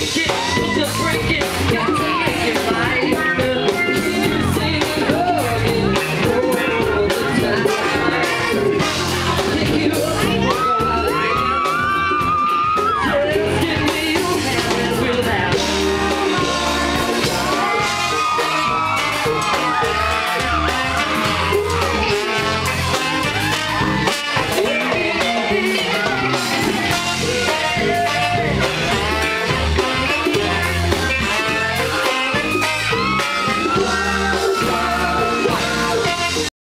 get